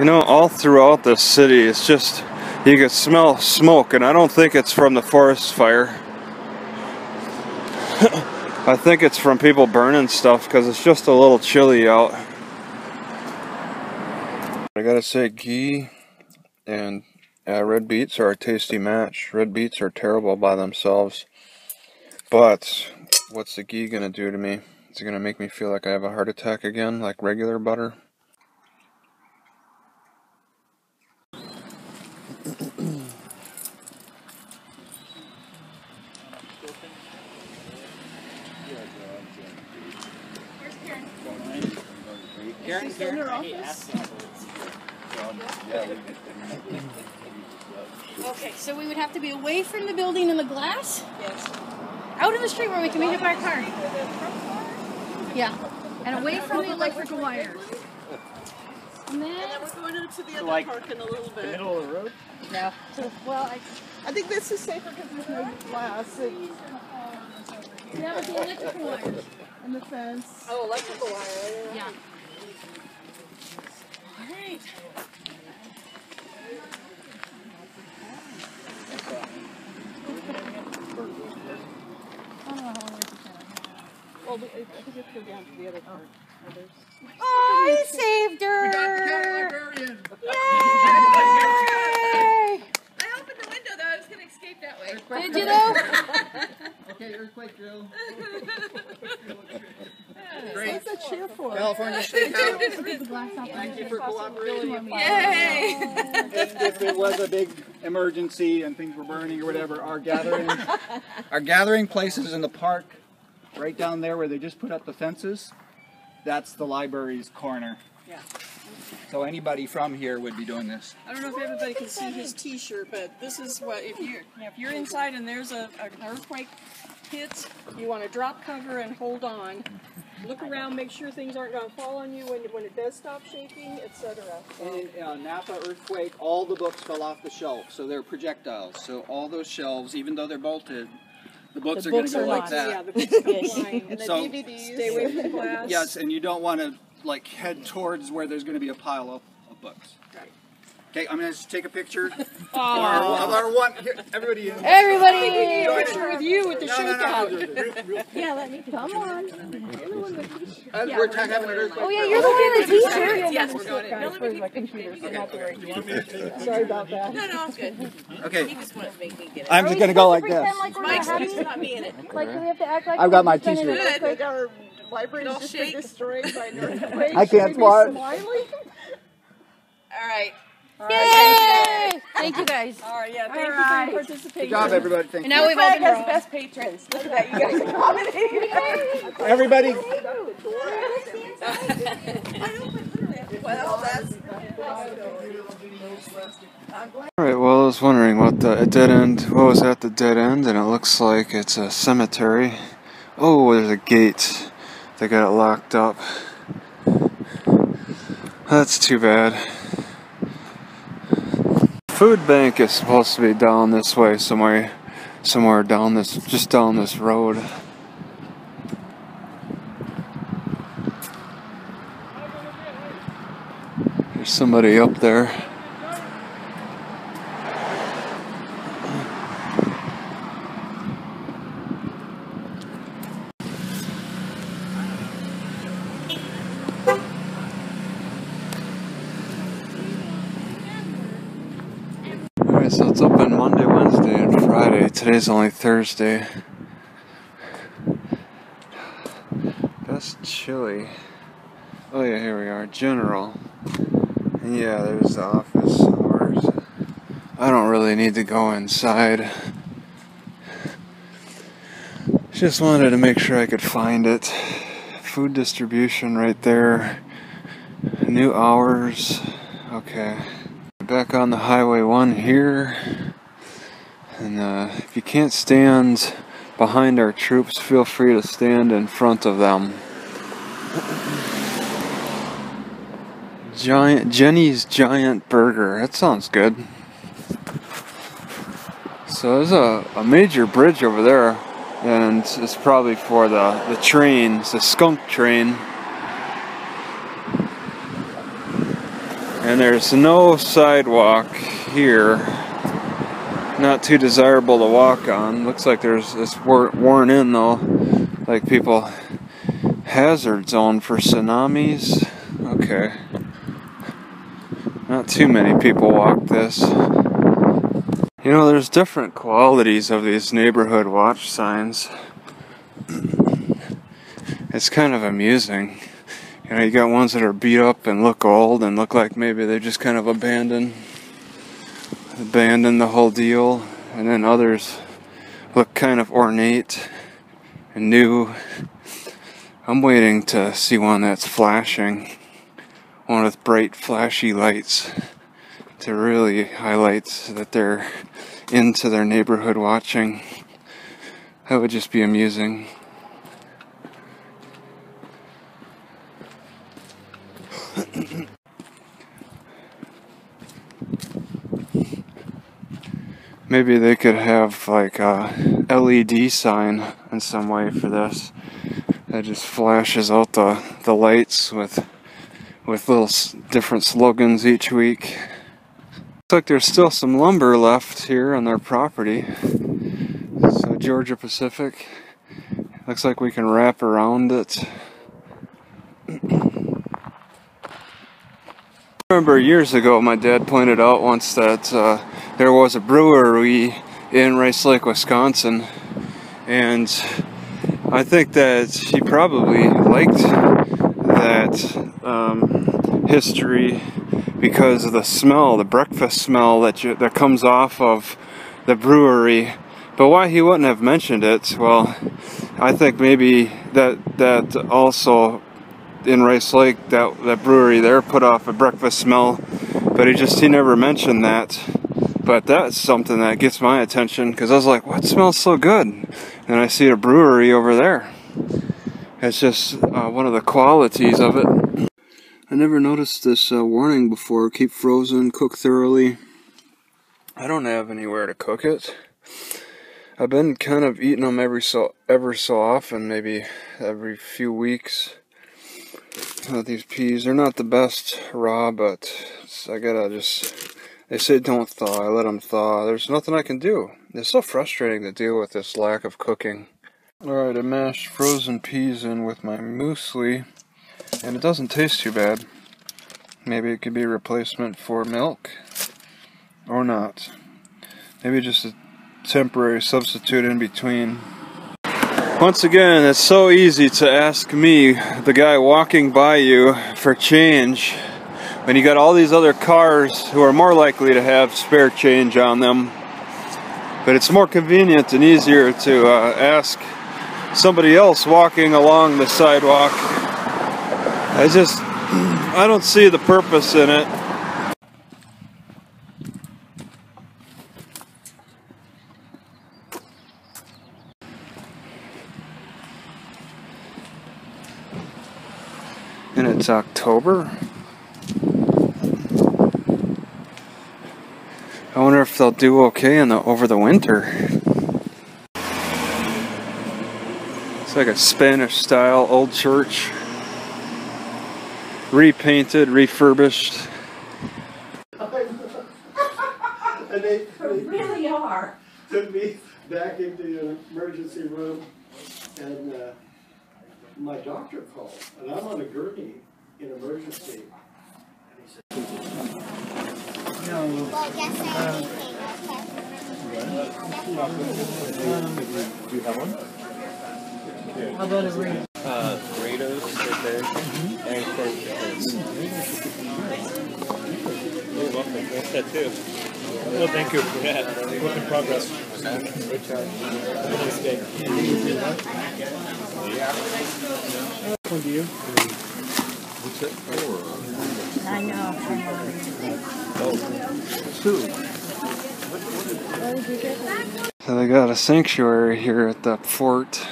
You know, all throughout the city, it's just, you can smell smoke, and I don't think it's from the forest fire. I think it's from people burning stuff because it's just a little chilly out. I gotta say, ghee and uh, red beets are a tasty match. Red beets are terrible by themselves. But what's the ghee gonna do to me? Is it gonna make me feel like I have a heart attack again, like regular butter? Karen's in her office. Okay, so we would have to be away from the building and the glass? Yes. Out in the street where we can meet up our car. Yeah. And away from the electrical wires. And And then then, we're going into the other like, park in a little bit. Middle of the road? no. Well, I, I think this is safer because there's no glass and, yeah, with the electrical wires. and the fence. Oh, electrical wire. Yeah. Alright. Well, we- I think we have to go down to the other park. Oh, I saved her! Yay! I opened the window though. I was gonna escape that way. Did you though? Okay, earthquake drill. What's that cheer for? California Steakhouse. Thank you for cooperating. Yay! If, if it was a big emergency and things were burning or whatever, our gathering, our gathering places in the park, right down there where they just put up the fences, that's the library's corner. Yeah. So anybody from here would be doing this. I don't know if everybody can see his T-shirt, but this is what if you if you're inside and there's a an earthquake hits, you want to drop cover and hold on. Look around, make sure things aren't going to fall on you when when it does stop shaking, etc. In uh, Napa earthquake, all the books fell off the shelf, so they're projectiles. So all those shelves, even though they're bolted, the books are going to go like that. Yeah, the books come flying. And the So- DVDs. Stay away from glass. Yes, and you don't want to like head towards where there's going to be a pile of, of books. Right. Okay, I'm going to just take a picture. Aw. Or, or one. Here, everybody. Everybody! Picture with you with the No, shirt no, no. out. Yeah, let me come on. Uh, we're having an earthquake. Oh yeah, you're looking at the t-shirt. yes, we're going in. No, let me take Sorry about that. No, no, I'm good. He Okay, just wanted to make me get it. I'm just going to go like this. Like Mike's not it's happy? not me in it. Like do we have to act like I've got my we've been in an t-shirt. Like our library's It'll just been destroyed by an earthquake. I can't Should we be swat. Smiling? All right. Yay! Thank you guys. All right, yeah. Thank All you right. for your participation. Good job, everybody. Thank And you. now we've opened has best patrons. Look at that. You guys are commenting. Everybody. Alright, well, I was wondering what the a dead end, what was at the dead end, and it looks like it's a cemetery. Oh, there's a gate. They got it locked up. That's too bad. Food bank is supposed to be down this way somewhere, somewhere down this, just down this road. There's somebody up there. Alright, so it's open Monday, Wednesday, and Friday. Today's only Thursday. That's chilly. Oh yeah, here we are. General. Yeah, there's the office hours. I don't really need to go inside. Just wanted to make sure I could find it. Food distribution right there. New hours. Okay. Back on the Highway 1 here. And uh, if you can't stand behind our troops, feel free to stand in front of them. Giant Jenny's Giant Burger. That sounds good. So there's a, a major bridge over there, and it's probably for the, the train, it's a skunk train. And there's no sidewalk here. Not too desirable to walk on. Looks like there's it's worn in though. Like people hazard zone for tsunamis. Okay. Not too many people walk this. You know, there's different qualities of these neighborhood watch signs. It's kind of amusing. You know, you got ones that are beat up and look old and look like maybe they just kind of abandoned abandoned the whole deal, and then others look kind of ornate and new. I'm waiting to see one that's flashing, one with bright flashy lights to really highlight that they're into their neighborhood watching. That would just be amusing. Maybe they could have like a LED sign in some way for this that just flashes out the, the lights with with little different slogans each week. Looks like there's still some lumber left here on their property. So Georgia Pacific. Looks like we can wrap around it. I remember years ago my dad pointed out once that uh, there was a brewery in Rice Lake, Wisconsin, and I think that he probably liked that um, history because of the smell, the breakfast smell that you, that comes off of the brewery. But why he wouldn't have mentioned it? Well, I think maybe that that also in Rice Lake, that, that brewery there put off a breakfast smell, but he just, he never mentioned that. But that's something that gets my attention because I was like, what smells so good? And I see a brewery over there. It's just uh, one of the qualities of it. I never noticed this uh, warning before. Keep frozen, cook thoroughly. I don't have anywhere to cook it. I've been kind of eating them every so ever so often, maybe every few weeks. Uh, these peas, they're not the best raw, but I gotta just, they say don't thaw, I let them thaw. There's nothing I can do. It's so frustrating to deal with this lack of cooking. Alright, I mashed frozen peas in with my muesli, and it doesn't taste too bad. Maybe it could be a replacement for milk, or not. Maybe just a temporary substitute in between. Once again, it's so easy to ask me, the guy walking by you, for change when you got all these other cars who are more likely to have spare change on them. But it's more convenient and easier to uh, ask somebody else walking along the sidewalk. I just, I don't see the purpose in it. and it's October. I wonder if they'll do okay in the over the winter. It's like a Spanish style old church. Repainted, refurbished. and they, They really are. took me back into the emergency room and uh, my doctor called, and I'm on a gurney in emergency. Well, just say anything, Do you have one? How about a ring? Uh, Doritos right there. And Coke. You're welcome. What's that too? Well, thank you. Yeah. Work in progress. Great job. Have a nice day. Which one do you? What's that for? I know. So they got a sanctuary here at the fort.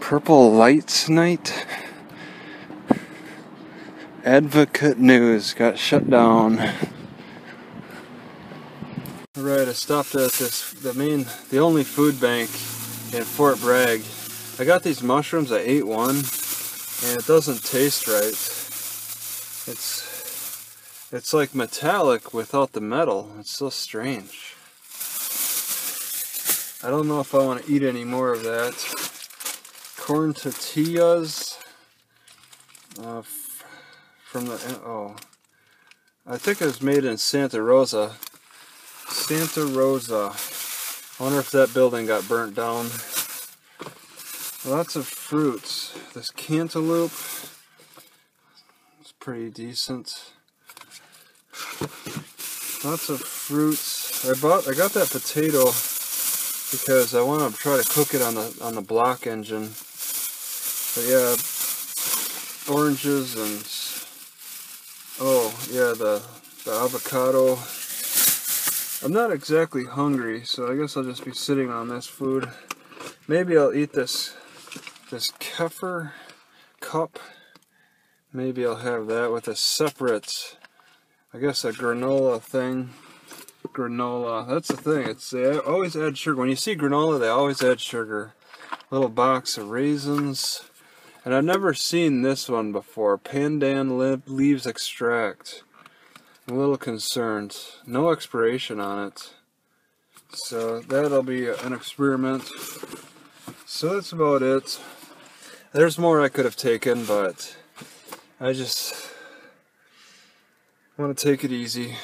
Purple Lights Night. Advocate News got shut down. Alright, I stopped at this the main the only food bank in Fort Bragg. I got these mushrooms, I ate one, and it doesn't taste right. It's it's like metallic without the metal. It's so strange. I don't know if I want to eat any more of that. Corn tortillas uh, from the oh, I think it was made in Santa Rosa. Santa Rosa. I wonder if that building got burnt down. Lots of fruits. This cantaloupe is pretty decent. Lots of fruits. I bought I got that potato because I want to try to cook it on the on the block engine. But yeah, oranges and oh yeah the the avocado. I'm not exactly hungry, so I guess I'll just be sitting on this food. Maybe I'll eat this this kefir cup. Maybe I'll have that with a separate, I guess a granola thing. Granola, that's the thing. It's they always add sugar. When you see granola, they always add sugar. Little box of raisins. And I've never seen this one before. Pandan le- leaves extract. I'm a little concerned. No expiration on it. So that'll be an experiment. So that's about it. There's more I could have taken, but I just want to take it easy.